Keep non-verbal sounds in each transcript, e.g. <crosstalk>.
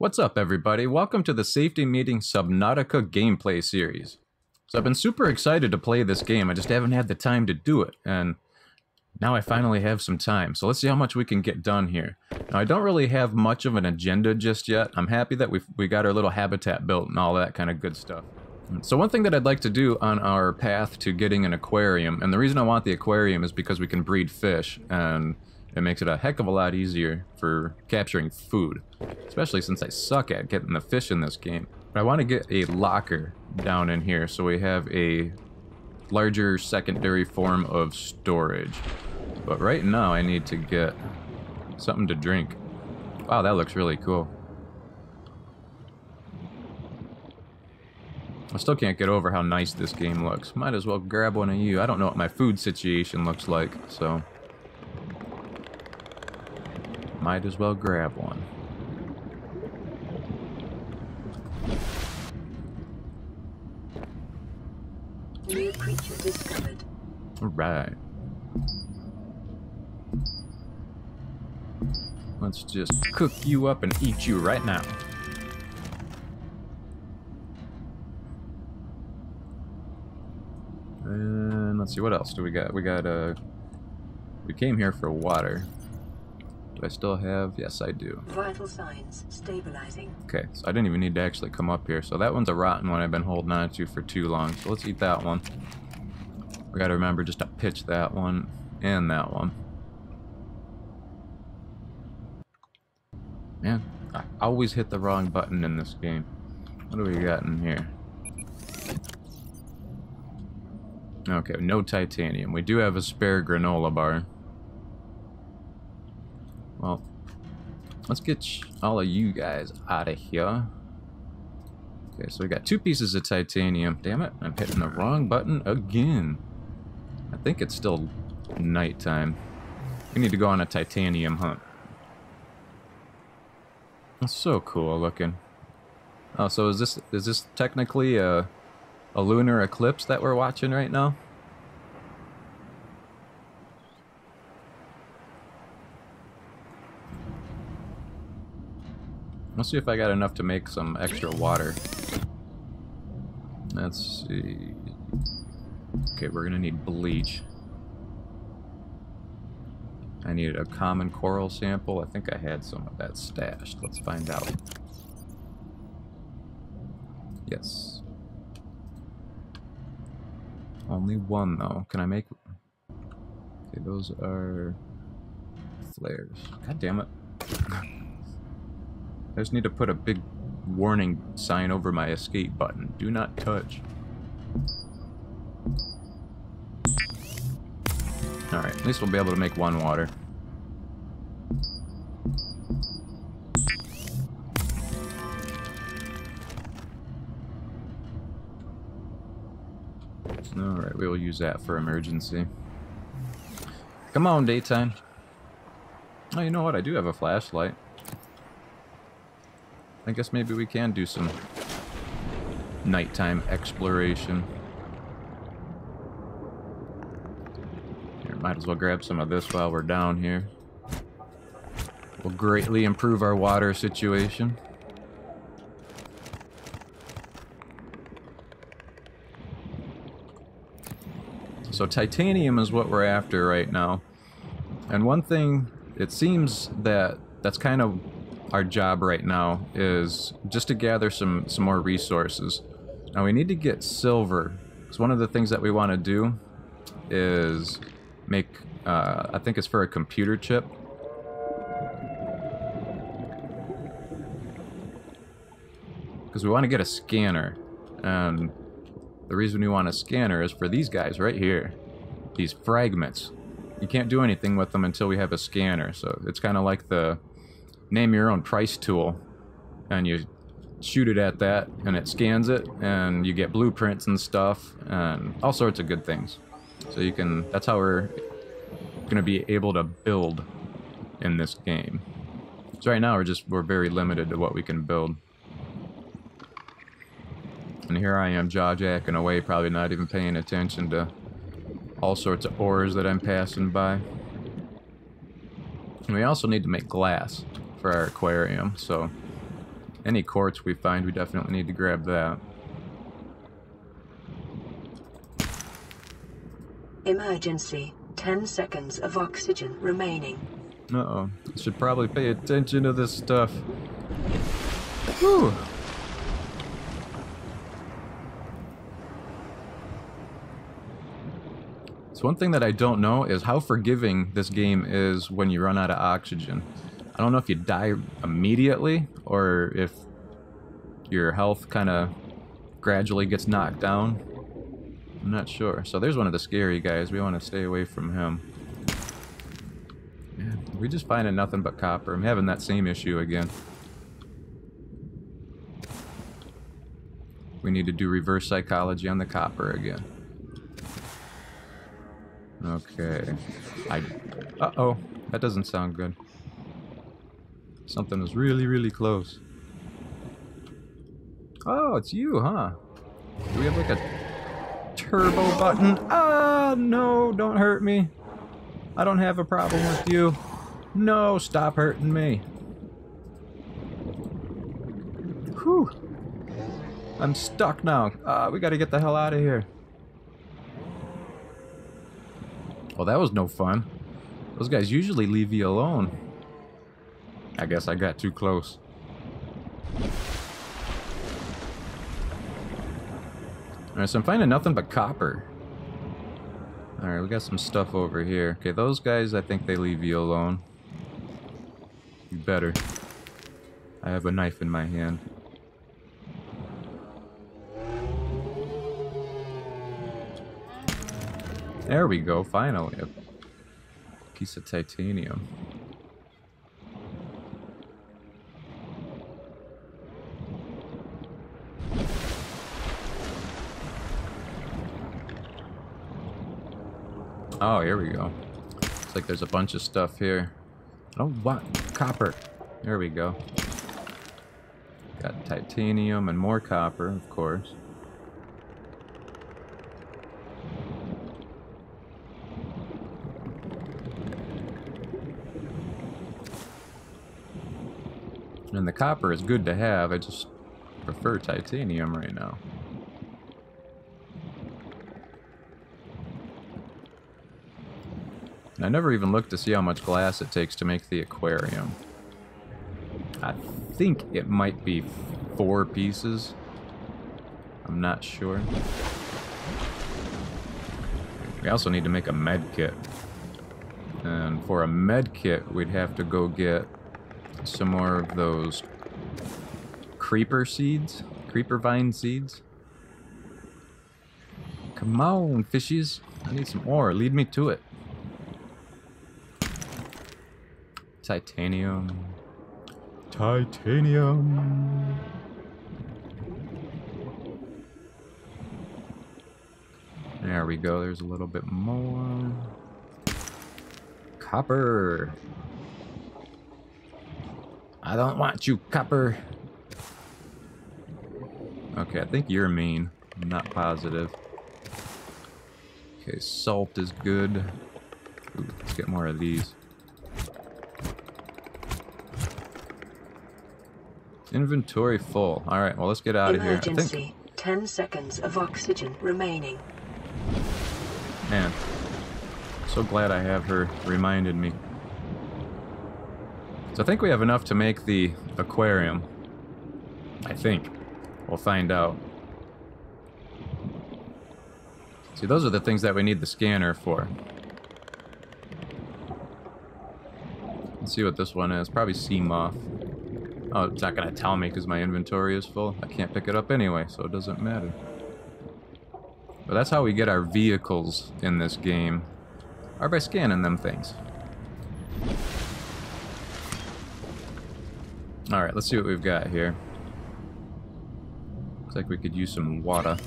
What's up, everybody? Welcome to the Safety Meeting Subnautica gameplay series. So I've been super excited to play this game, I just haven't had the time to do it, and now I finally have some time. So let's see how much we can get done here. Now I don't really have much of an agenda just yet. I'm happy that we we got our little habitat built and all that kind of good stuff. So one thing that I'd like to do on our path to getting an aquarium, and the reason I want the aquarium is because we can breed fish, and it makes it a heck of a lot easier for capturing food. Especially since I suck at getting the fish in this game. But I want to get a locker down in here so we have a larger secondary form of storage. But right now I need to get something to drink. Wow, that looks really cool. I still can't get over how nice this game looks. Might as well grab one of you. I don't know what my food situation looks like, so... Might as well grab one. New creature discovered. Alright. Let's just cook you up and eat you right now. And let's see, what else do we got? We got, uh... We came here for water. Do I still have? Yes, I do. Vital signs stabilizing. Okay, so I didn't even need to actually come up here. So that one's a rotten one I've been holding on to for too long. So let's eat that one. We gotta remember just to pitch that one and that one. Man, I always hit the wrong button in this game. What do we got in here? Okay, no titanium. We do have a spare granola bar. Well, let's get all of you guys out of here. Okay, so we got two pieces of titanium. Damn it, I'm hitting the wrong button again. I think it's still nighttime. We need to go on a titanium hunt. That's so cool looking. Oh, so is this is this technically a a lunar eclipse that we're watching right now? Let's see if I got enough to make some extra water. Let's see. Okay, we're gonna need bleach. I needed a common coral sample. I think I had some of that stashed. Let's find out. Yes. Only one, though. Can I make... Okay, those are... flares. God damn it. <laughs> I just need to put a big warning sign over my escape button. Do not touch. Alright, at least we'll be able to make one water. Alright, we will use that for emergency. Come on, daytime. Oh, you know what? I do have a flashlight. I guess maybe we can do some nighttime exploration. Here, might as well grab some of this while we're down here. Will greatly improve our water situation. So titanium is what we're after right now. And one thing, it seems that that's kind of our job right now is just to gather some, some more resources. Now we need to get silver. Because one of the things that we want to do is make, uh, I think it's for a computer chip. Because we want to get a scanner. And the reason we want a scanner is for these guys right here. These fragments. You can't do anything with them until we have a scanner. So it's kind of like the name your own price tool and you shoot it at that and it scans it and you get blueprints and stuff and all sorts of good things. So you can that's how we're gonna be able to build in this game. So right now we're just we're very limited to what we can build. And here I am jaw jacking away probably not even paying attention to all sorts of ores that I'm passing by. And we also need to make glass for our aquarium, so Any quartz we find, we definitely need to grab that. Emergency. 10 seconds of oxygen remaining. Uh-oh. Should probably pay attention to this stuff. Whew. So one thing that I don't know is how forgiving this game is when you run out of oxygen. I don't know if you die immediately or if your health kind of gradually gets knocked down. I'm not sure. So there's one of the scary guys. We want to stay away from him. Man, we just finding nothing but copper. I'm having that same issue again. We need to do reverse psychology on the copper again. Okay. I... Uh-oh. That doesn't sound good. Something was really, really close. Oh, it's you, huh? Do we have like a turbo button? Ah, no, don't hurt me. I don't have a problem with you. No, stop hurting me. Whew. I'm stuck now. Ah, we gotta get the hell out of here. Well, that was no fun. Those guys usually leave you alone. I guess I got too close. Alright, so I'm finding nothing but copper. Alright, we got some stuff over here. Okay, those guys, I think they leave you alone. You better. I have a knife in my hand. There we go, finally. A piece of titanium. Oh, here we go. Looks like there's a bunch of stuff here. Oh, what? Copper. There we go. Got titanium and more copper, of course. And the copper is good to have, I just prefer titanium right now. And I never even looked to see how much glass it takes to make the aquarium. I think it might be four pieces. I'm not sure. We also need to make a med kit. And for a med kit, we'd have to go get some more of those creeper seeds, creeper vine seeds. Come on, fishies. I need some ore. Lead me to it. Titanium. Titanium. There we go. There's a little bit more. Copper. I don't want you, copper. Okay, I think you're mean. I'm not positive. Okay, salt is good. Ooh, let's get more of these. Inventory full. Alright, well let's get out of here. I Emergency. think, 10 seconds of oxygen remaining. man, so glad I have her reminded me. So I think we have enough to make the aquarium. I think. We'll find out. See, those are the things that we need the scanner for. Let's see what this one is. Probably Seamoth. Oh, it's not going to tell me because my inventory is full. I can't pick it up anyway, so it doesn't matter. But that's how we get our vehicles in this game. Are by scanning them things. Alright, let's see what we've got here. Looks like we could use some water.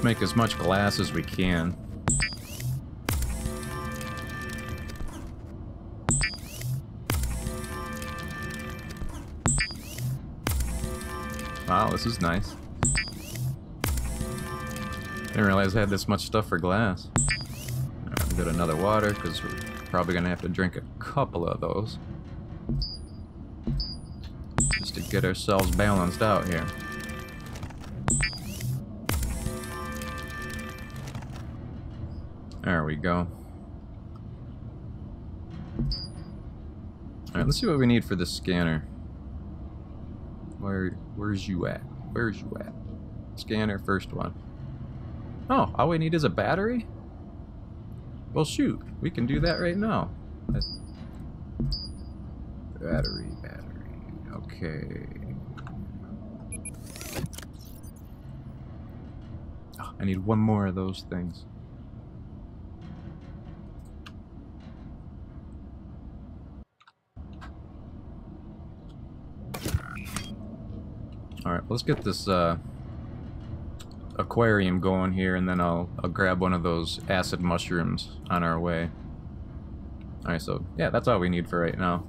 Let's make as much glass as we can. Wow, this is nice. Didn't realize I had this much stuff for glass. Alright, get another water, because we're probably going to have to drink a couple of those. Just to get ourselves balanced out here. There we go. Alright, let's see what we need for the scanner. Where where's you at? Where's you at? Scanner, first one. Oh, all we need is a battery? Well shoot, we can do that right now. That's... Battery, battery. Okay. Oh, I need one more of those things. Alright, let's get this uh, aquarium going here, and then I'll, I'll grab one of those acid mushrooms on our way. Alright, so yeah, that's all we need for right now.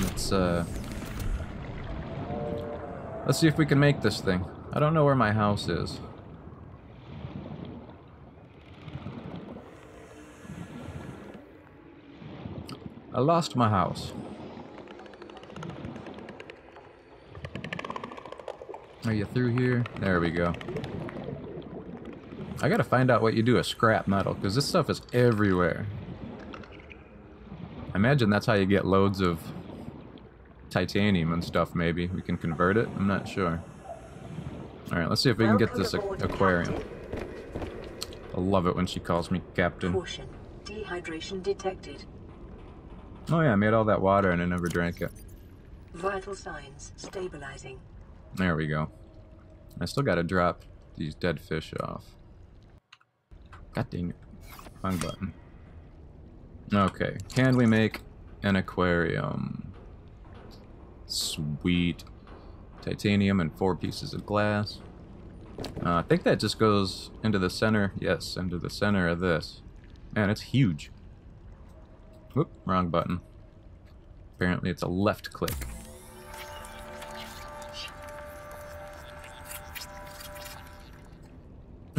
Let's, uh... Let's see if we can make this thing. I don't know where my house is. I lost my house. Are you through here? There we go. I gotta find out what you do with scrap metal, because this stuff is everywhere. I imagine that's how you get loads of titanium and stuff, maybe. We can convert it? I'm not sure. Alright, let's see if we can get this aquarium. I love it when she calls me captain. Caution. Dehydration detected. Oh yeah, I made all that water and I never drank it. Vital signs stabilizing. There we go. I still gotta drop these dead fish off. God dang it. Wrong button. Okay, can we make an aquarium? Sweet. Titanium and four pieces of glass. Uh, I think that just goes into the center. Yes, into the center of this. Man, it's huge. Whoop, wrong button. Apparently it's a left click.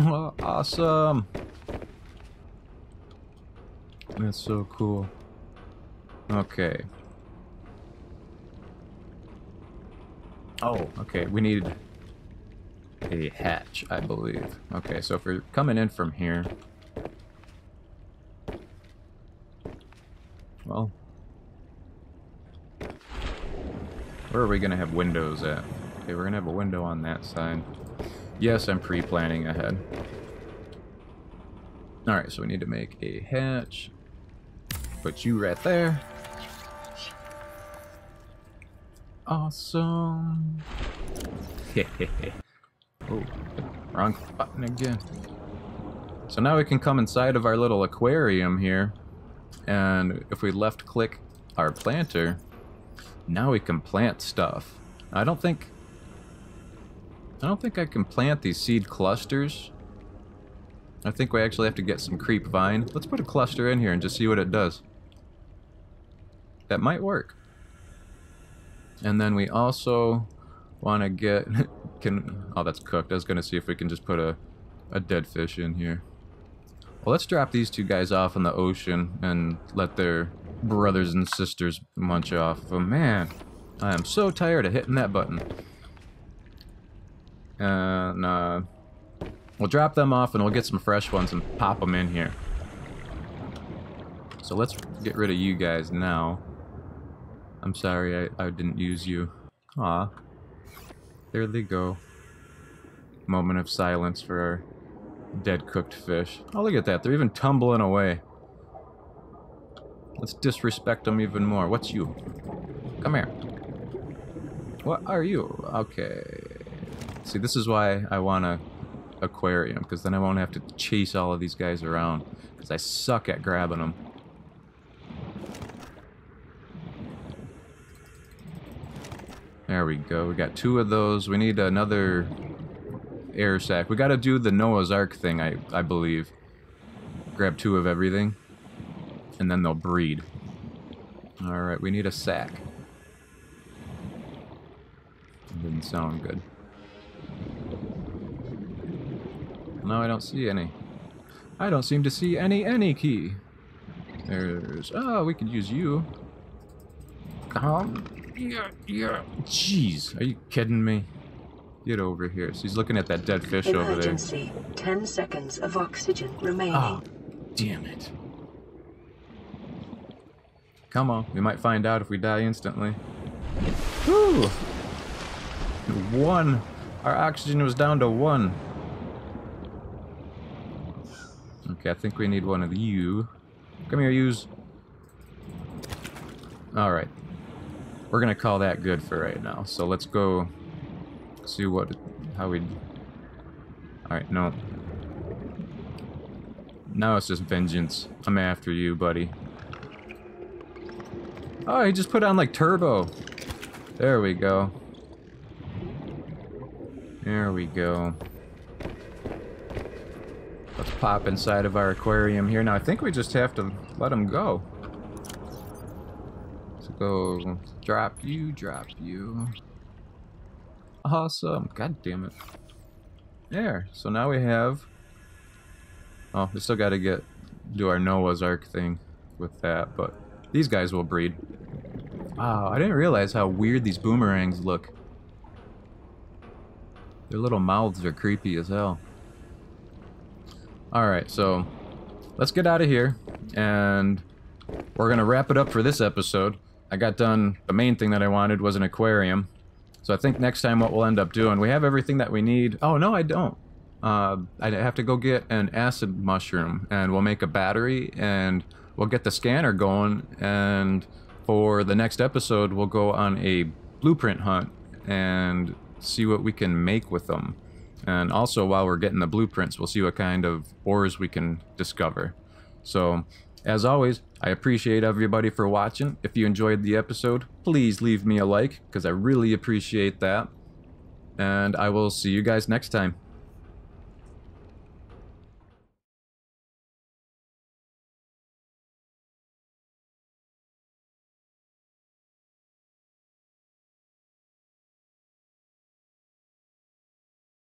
<laughs> awesome. That's so cool. Okay. Oh, okay. We need a hatch, I believe. Okay, so if we're coming in from here... Well... Where are we to have windows at? Okay, we're to have a window on that side. Yes, I'm pre-planning ahead. Alright, so we need to make a hatch. Put you right there. Awesome. <laughs> oh, wrong button again. So now we can come inside of our little aquarium here. And if we left click our planter, now we can plant stuff. I don't think I don't think I can plant these seed clusters. I think we actually have to get some creep vine. Let's put a cluster in here and just see what it does. That might work. And then we also want to get... <laughs> can Oh, that's cooked. I was going to see if we can just put a, a dead fish in here. Well, let's drop these two guys off in the ocean and let their brothers and sisters munch off. Oh, man, I am so tired of hitting that button. And uh, we'll drop them off and we'll get some fresh ones and pop them in here. So let's get rid of you guys now. I'm sorry I, I didn't use you. Ah, There they go. Moment of silence for our dead cooked fish. Oh, look at that. They're even tumbling away. Let's disrespect them even more. What's you? Come here. What are you? Okay. See, this is why I want a aquarium, because then I won't have to chase all of these guys around, because I suck at grabbing them. There we go. We got two of those. We need another Airsack. We got to do the Noah's Ark thing, I, I believe. Grab two of everything, and then they'll breed. Alright, we need a sack. Didn't sound good. No, I don't see any. I don't seem to see any any key. There's... Oh, we could use you. Come. Yeah, yeah. Jeez, are you kidding me? Get over here. So he's looking at that dead fish over there. Emergency. 10 seconds of oxygen remaining. Oh, damn it. Come on, we might find out if we die instantly. Whew! One. Our oxygen was down to one. Okay, I think we need one of you. Come here, use. Alright. We're gonna call that good for right now. So let's go see what how we Alright, no. Now it's just vengeance. I'm after you, buddy. Oh, he just put on like turbo. There we go. There we go. Let's pop inside of our aquarium here. Now, I think we just have to let him go. Let's go drop you, drop you. Awesome. God damn it. There. So now we have... Oh, we still got to get do our Noah's Ark thing with that, but these guys will breed. Wow, I didn't realize how weird these boomerangs look. Their little mouths are creepy as hell. Alright, so let's get out of here, and we're going to wrap it up for this episode. I got done, the main thing that I wanted was an aquarium. So I think next time what we'll end up doing, we have everything that we need. Oh, no, I don't. Uh, I have to go get an acid mushroom, and we'll make a battery, and we'll get the scanner going, and for the next episode, we'll go on a blueprint hunt and see what we can make with them. And also, while we're getting the blueprints, we'll see what kind of ores we can discover. So, as always, I appreciate everybody for watching. If you enjoyed the episode, please leave me a like, because I really appreciate that. And I will see you guys next time.